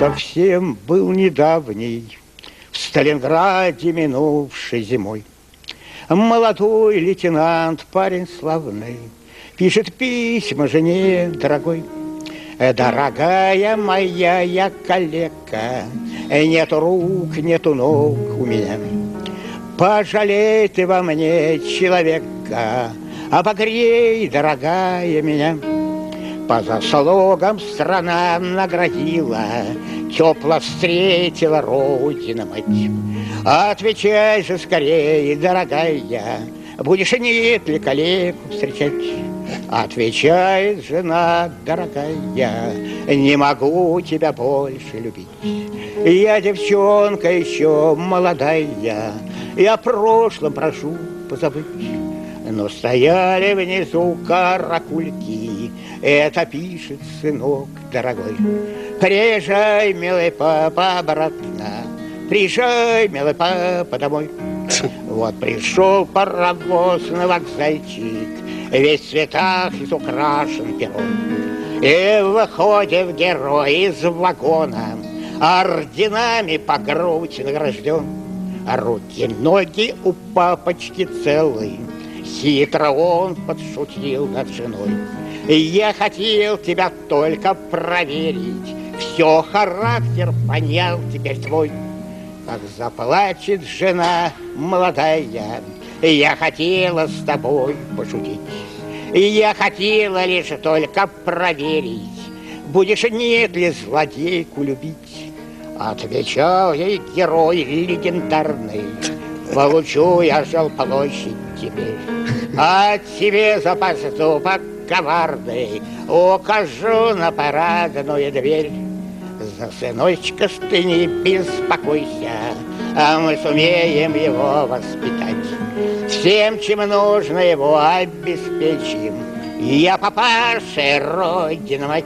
Совсем был недавний в Сталинграде минувшей зимой. Молодой лейтенант, парень славный, Пишет письма жене дорогой. Дорогая моя я калека, Нету рук, нету ног у меня. Пожалей ты во мне человека, Обогрей, дорогая меня. По заслугам страна наградила, Тепло встретила Родина мать. Отвечай же скорее, дорогая, Будешь нет ли калеку встречать? Отвечает жена, дорогая, Не могу тебя больше любить. Я девчонка еще молодая, Я прошлом прошу позабыть. Но стояли внизу каракульки, Это пишет сынок дорогой. Приезжай, милый папа, обратно, Приезжай, милый папа, домой. Вот пришел паровоз на вокзальчик, Весь в цветах изукрашен пером. И выходит герой из вагона, Орденами по грудь награжден. Руки, ноги у папочки целые, Хитро он подшутил над женой. Я хотел тебя только проверить, Все характер понял теперь твой. Как заплачет жена молодая, Я хотела с тобой пошутить. Я хотела лишь только проверить, Будешь нет ли злодейку любить. Отвечал ей герой легендарный, Получу я жилплощадь теперь. А тебе за поступок коварный Укажу на парадную дверь. За сыночка ж ты не беспокойся, А мы сумеем его воспитать. Всем, чем нужно, его обеспечим. Я папаша, родина мать.